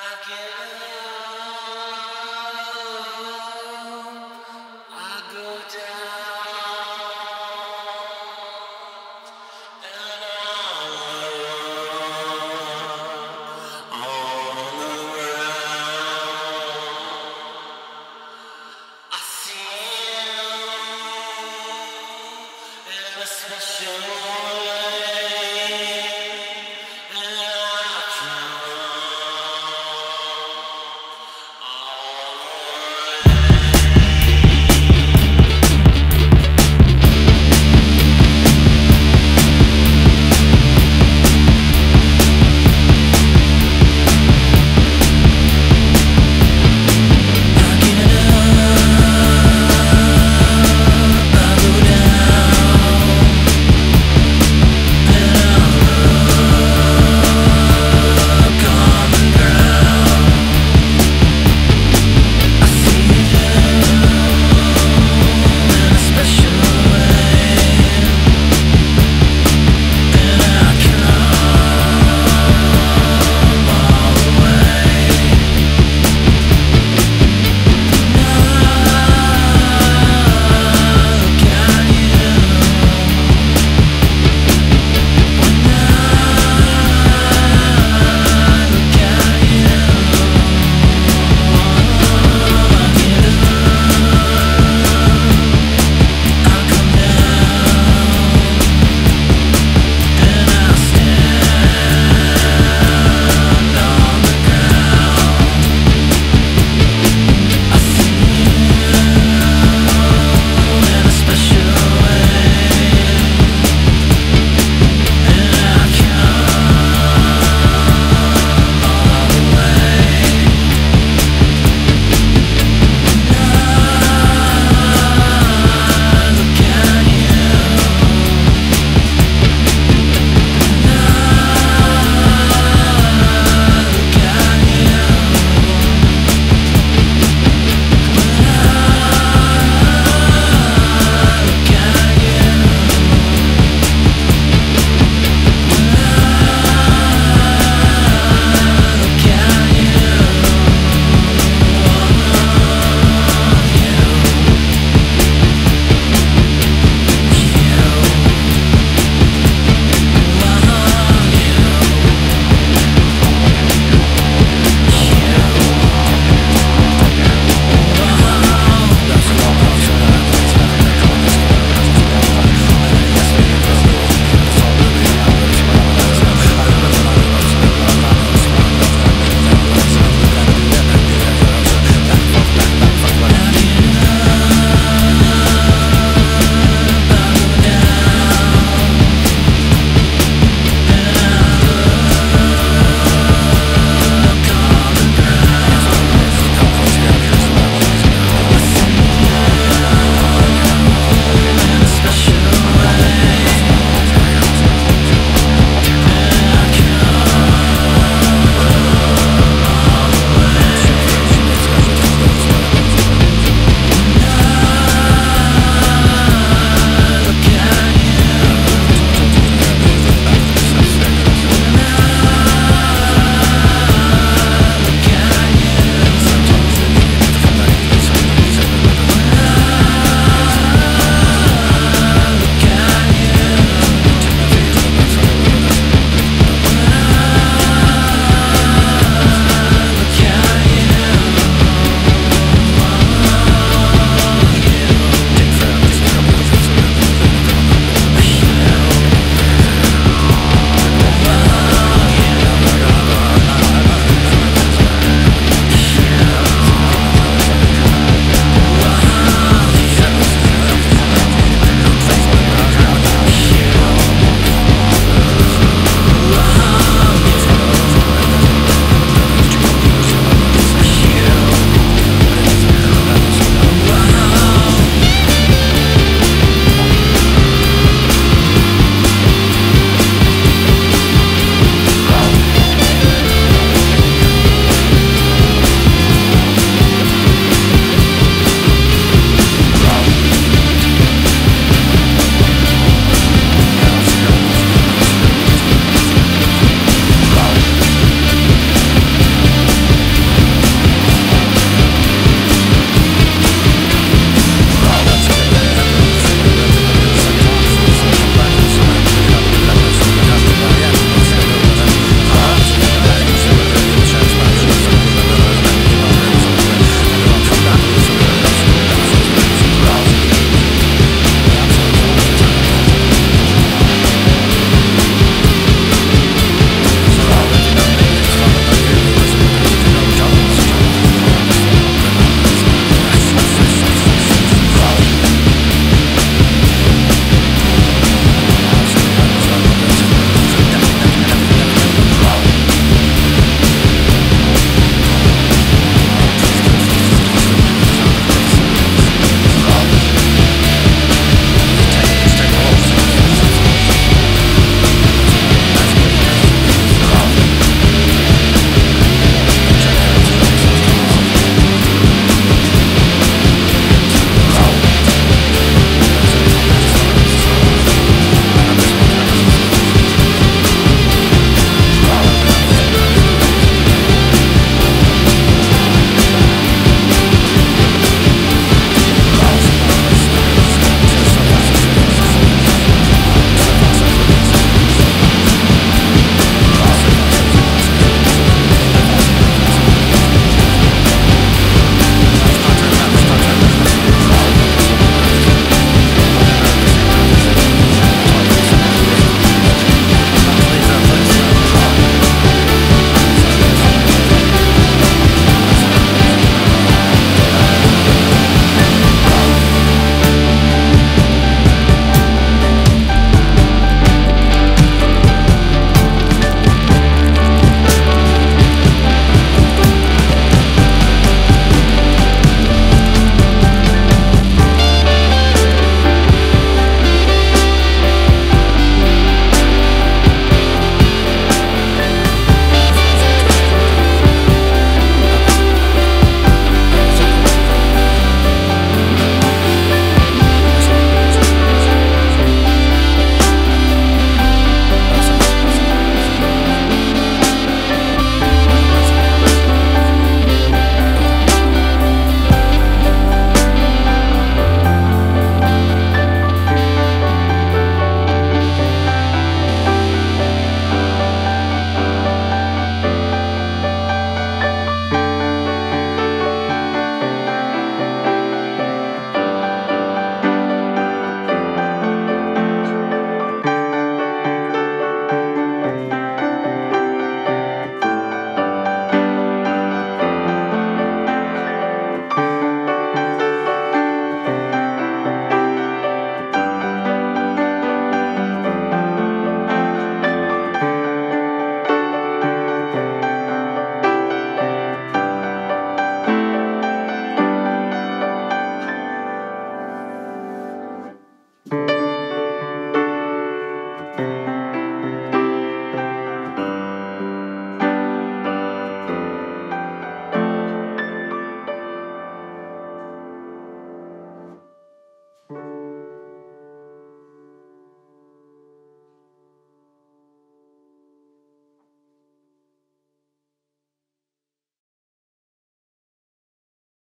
I get